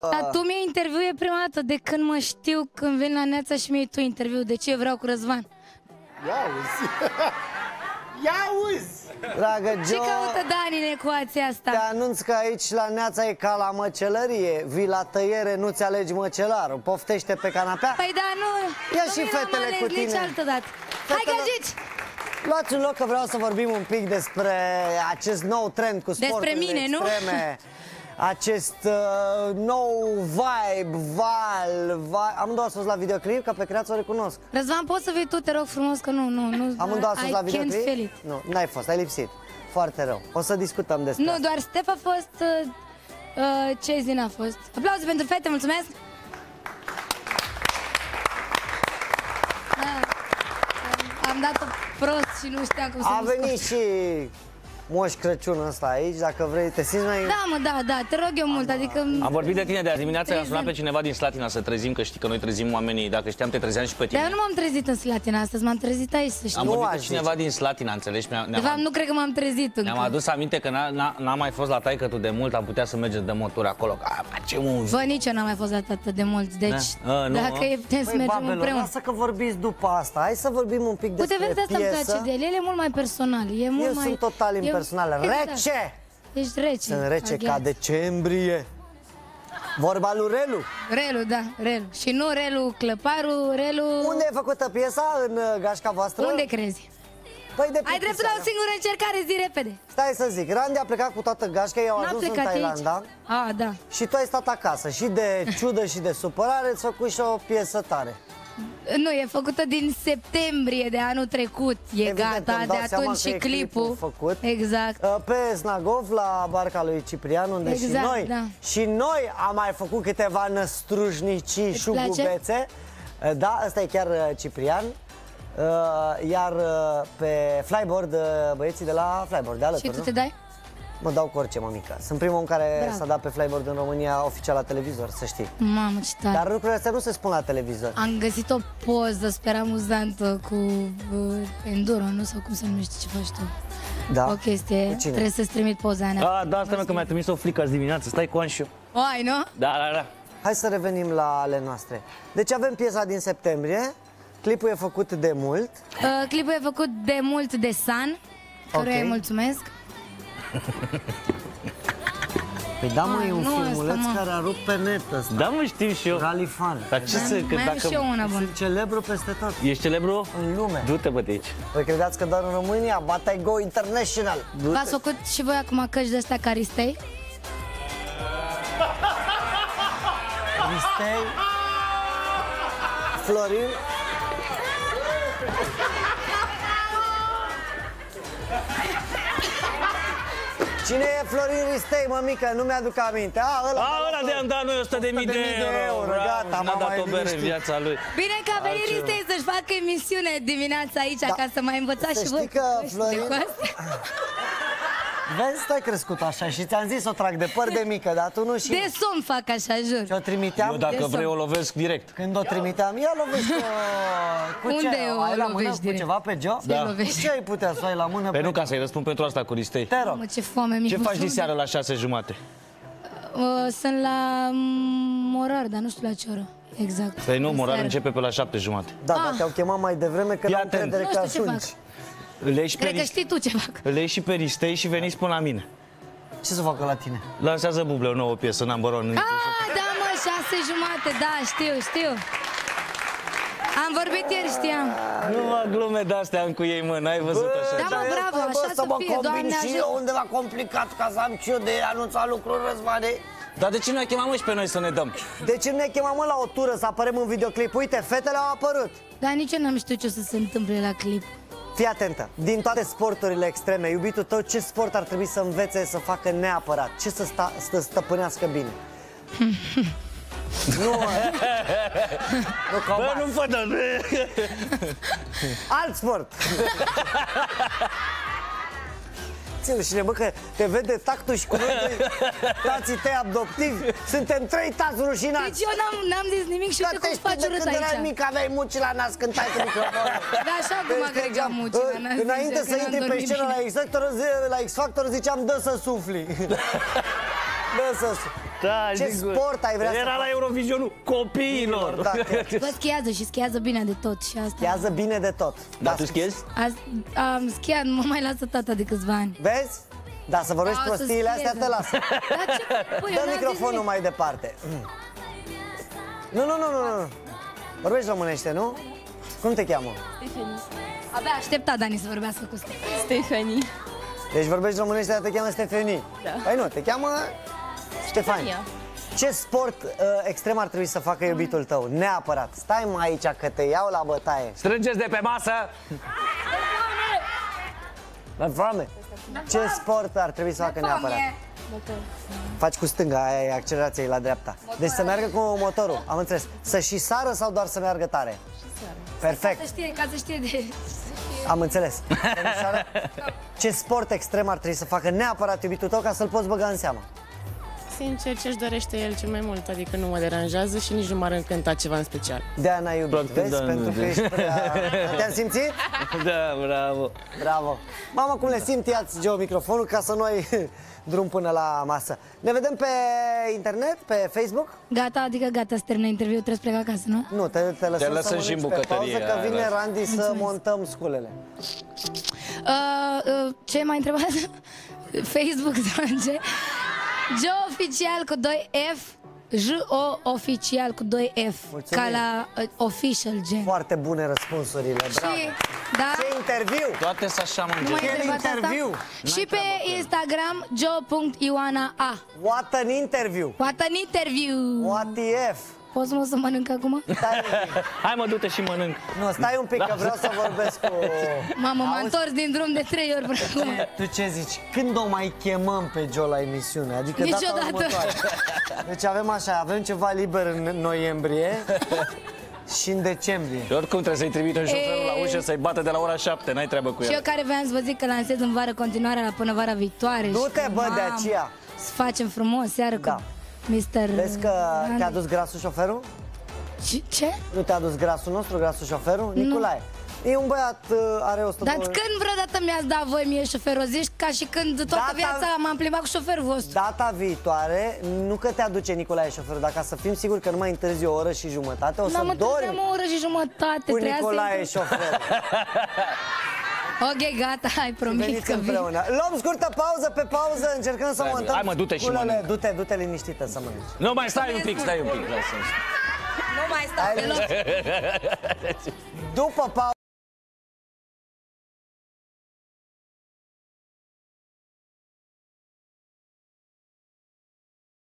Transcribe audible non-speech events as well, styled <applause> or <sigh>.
Dar tu mi-ai interviu e prima dată de când mă știu când vin la Neața și mi-ai tu interviu. De ce vreau cu Răzvan? Ia uzi! <laughs> Ia uzi! Dragă Ce Joe, caută Dani în ecuația asta? te anunț că aici la Neața e ca la măcelărie Vii la tăiere, nu-ți alegi măcelarul Poftește pe canapea Păi da, nu... Ia nu și mi-l-am fetele ales cu nici tine. altă dată. Hai Fetele- gagici! Luați un loc că vreau să vorbim un pic despre acest nou trend cu sporturile mine, nu? <laughs> extreme Acest uh, nou vibe, val, val Amândouă ați fost la videoclip, ca pe creață o recunosc Răzvan, poți să vii tu, te rog frumos, că nu, nu, nu... Amândouă ați fost I la can't feel videoclip? it. Nu, n-ai fost, ai lipsit Foarte rău, o să discutăm despre Nu, asta doar Stef a fost... Uh, uh, ce zi n-a fost? Aplauze pentru fete, mulțumesc! Da. Am dat-o prost și nu știam cum să A mă venit scot. și Moș Crăciun ăsta aici, dacă vrei, te simți mai... Da, mă, da, da, te rog eu mult, adică... Am vorbit de tine de azi dimineața, i-am sunat pe Trezim. cineva din Slatina să trezim, că știi că noi trezim oamenii, dacă știam te trezeam și pe tine. Dar eu nu m-am trezit în Slatina astăzi, m-am trezit aici, să știi. Am Nu vorbit aș cu cineva din Slatina, înțelegi? Ne-am, De fapt, ne-am, nu cred că m-am trezit încă. ne-am adus aminte că n-a, n-a, n-am mai fost la taică tu de mult, am putea să mergem de motori acolo. A, facem un... Bă, nici eu n-am mai fost atât de mult, deci Da? A, nu, dacă a? e, putem să Păi, mergem babelor, împreună. lasă că vorbiți după asta. Hai să vorbim un pic Uite, despre vezi, asta îmi piesă. place de el, el e mult mai personal, e mult Eu mai... sunt total e- impersonal. Exact. Rece! Ești rece. Sunt rece ca aghiat. decembrie. Vorba lui Relu. Relu, da, Relu. Și nu Relu Clăparu, Relu... Unde e făcută piesa? În uh, gașca voastră? Unde crezi? Păi de Ai dreptul la o singură încercare, zi repede. Stai să zic, Randy a plecat cu toată gașca, ei au N-a ajuns în plecat Thailanda aici. A, da. și tu ai stat acasă și de <laughs> ciudă și de supărare îți făcut și o piesă tare. Nu, e făcută din septembrie de anul trecut. E Evident, gata, îmi dau de seama atunci că și e clipul. clipul făcut. Exact. Uh, Pe Snagov, la barca lui Ciprian, unde și Exact, noi da. Și noi am mai făcut câteva năstrușnicii Îți șugubețe Uh, Da, ăsta e chiar uh, Ciprian Uh, Iar uh, pe flyboard, uh, băieții de la flyboard, de Și alături, tu nu? te dai? Mă dau cu orice, mămică Sunt primul om care Bravo. s-a dat pe flyboard în România oficial la televizor, să știi Mamă, ce tare. Dar lucrurile astea nu se spun la televizor Am găsit o poză super amuzantă cu uh, enduro, nu? Sau cum se numește ce faci tu? Da? O chestie, Cu cine? trebuie să-ți trimit poza aia. A, da, asta mă că mi-a trimis o flică azi dimineață, stai cu Anșu. O ai, nu? Da, da, da. Hai să revenim la ale noastre Deci avem piesa din septembrie Clipul e făcut de mult Uh, clipul e făcut de mult de San, căruia Ok. îi mulțumesc. <laughs> Păi da, mă, Ai, e un nu asta, filmuleț mă. care a rupt pe net ăsta Da, mă, știu și eu. Rally Fan Dar ce să, că Mai am și eu dacă... una bună. Sunt celebru peste tot Ești celebru? în lume Du-te, bă, de aici. Voi credeți că doar în România? Bata Go International V-ați făcut și voi acum căști de astea caristei? Cristei Florin <laughs> Cine e Florin Ristei, mămică? Nu mi-aduc aminte. A, ăla, A, ăla de am dat noi 100 de mii de 100.000 de euro. euro, Bravo, gata, N-a m-am dat mai o bere în liniștit. viața lui. Bine că a venit Ristei să-și facă emisiune dimineața aici Da. ca să mai învățați Să și voi știi că căști de Florin- coastă. <laughs> Vezi, stai crescut așa și ți-am zis o trag de păr de mică, dar tu nu și... De somn fac așa, jur. Și o trimiteam Eu dacă de vrei somn. o lovesc direct. Când o trimiteam, ia lovește <laughs> Cu Unde ce? o ai la mână lovești cu direct? ceva pe job? Da. Cu lovești. ce ai putea să ai la mână Păi pe nu ca să-i răspund pentru asta cu Ristei. Te rog. Mă, ce foame mi Ce faci din seară la șase jumate? Uh, sunt la mm, Morar, dar nu știu la ce oră. Exact. Păi nu, morar Seară. începe pe la șapte jumate. Da, dar Ah. te-au chemat mai devreme că Fii n-am atent. încredere Nu că știu ce ajungi. Fac. Îl iei și pe, Cred că Ris- știi tu ce fac. îl iei și pe Ristei și veniți până la mine. Ce să facă la tine? Lansează buble o nouă piesă, number one. Ah, da, mă, șase jumate, da, știu, știu. Am vorbit ieri, știam. Nu mă glume de-astea am cu ei, mă, n-ai văzut așa. Da, mă, bravo, așa să mă fie, combin Doamne și ajută. eu undeva complicat ca să am și eu de anunțat lucruri răzvane. Dar de ce nu ai chemat mă și pe noi să ne dăm? De ce nu ne chemam mă, la o tură să apărăm în videoclip? Uite, fetele au apărut. Dar nici eu n-am știut ce o să se întâmple la clip. Fii atentă, din toate sporturile extreme, iubitul tău, ce sport ar trebui să învețe să facă neapărat? Ce să, sta, să stăpânească bine? nu, <laughs> mă. nu, Bă, combat. nu-mi fă de... Alt sport! <laughs> Ți rușine, bă, că te vede tactul și cu noi doi tații tăi adoptivi. Suntem trei tați rușinați. Deci eu n-am, n-am zis nimic și Dar uite te cum știi faci de urât când erai aici. mic, aveai muci la nas când tai cu microfonul. Da, așa cum agregam muci la nas, Înainte zicea să că n-am intri pe dormit scenă bine. la X Factor, zi- la X Factor ziceam dă să sufli. <laughs> dă să sufli. Da, Ce sigur. sport ai vrea să Era faci? la Eurovizionul copiilor. Da, <laughs> chiar. Bă, schiază și schiază bine de tot și asta. Schiază bine de tot. Dar tu schiezi? Azi, am schiat, nu mă mai lasă tata de câțiva ani. Vezi? Da, să vorbești Da, o să prostiile astea, schieze. te las. Dar ce? Păi, <laughs> eu Dă n-am zis microfonul nimic. mai departe. Nu, nu, nu, nu, nu. Vorbești românește, nu? Cum te cheamă? Abia aștepta Dani să vorbească cu Stefan. Stefanie. Deci vorbești românește, dar te cheamă Stefanie. Da. Păi nu, te cheamă Ștefania. Stefania. Ce sport uh, extrem ar trebui să facă iubitul tău? Neapărat. Stai mai aici că te iau la bătaie. Strângeți de pe masă. La foame. Ce sport ar trebui să facă neapărat? Faci cu stânga, aia e accelerația, e la dreapta. Deci să meargă cu motorul, am înțeles. Să și sară sau doar să meargă tare? Perfect, Să știe, ca să știe de... am înțeles. Să nu sară? Ce sport extrem ar trebui să facă neapărat iubitul tău ca să-l poți băga în seamă? Sincer, ce-și dorește el cel mai mult, adică nu mă deranjează și nici nu m-ar încânta ceva în special. De-aia n-ai iubit, Practic, vezi? da, Pentru nu, că da. ești prea... <laughs> Te-am simțit? Da, bravo. Bravo! Mamă, cum le simt, ia-ți, Geo, microfonul ca să nu ai <laughs> drum până la masă. Ne vedem pe internet, pe Facebook? Gata, adică gata să termină interviul, trebuie să plec acasă, nu? Nu, te, te lăsăm, lăsăm să și în mănânci pe bucătărie, pauză, că vine aia, da. Randy să montăm sculele. Uh, uh, ce mai întrebat? <laughs> Facebook, drage. Joe oficial cu 2F. J-O oficial cu 2F. Mulțumim. Ca la uh, official gen. Foarte bune răspunsurile, bravo! Și, da? Ce interviu! Toate să așa mă Nu mai Ce întrebat asta? interviu! Și pe Instagram joe.ioana.a What an interview! What an interview! What if? Poți mă să mănânc acum? Stai, Hai mă, du-te și mănânc. nu, stai un pic, că vreau să vorbesc cu... Mamă, m-am Auzi? întors din drum de trei ori până acum. Tu ce zici? Când o mai chemăm pe Joe la emisiune? Adică data Niciodată. următoare. Deci avem așa, avem ceva liber în noiembrie și în decembrie. Și oricum trebuie să-i trimită șoferul la Ei. ușă să-i bată de la ora 7, n-ai treabă cu Și eu el. care voiam să vă zic că lansez în vară continuarea la până vara viitoare. și Du-te, că, bă, de mamă, aceea. Să facem frumos seară Da. cu Mr. Vezi că te-a dus grasul șoferul? Ce? Ce? Nu te-a dus grasul nostru, grasul șoferul? Nicolae. E un băiat, uh, are 100 Dar când vreodată mi-ați dat voi mie șoferul? Zici ca și când toată Data- viața m-am plimbat cu șoferul vostru. Data viitoare, nu că te aduce Nicolae șoferul, dar ca să fim siguri că nu mai întârzi o oră și jumătate, o să N-am întârziat dormi o oră și jumătate. cu trebuia să Nicolae intru. șofer. <laughs> Ok, gata, hai, promis Veniți că vin. împreună. Luăm scurtă pauză, pe pauză încercăm să Hai, montăm hai, mă, du-te și sculele. mănânc. Du-te, du-te liniștită să mănânci. Nu, mai stai un pic, stai un pic. Lasă Nu mai stau Hai, deloc. După pauză.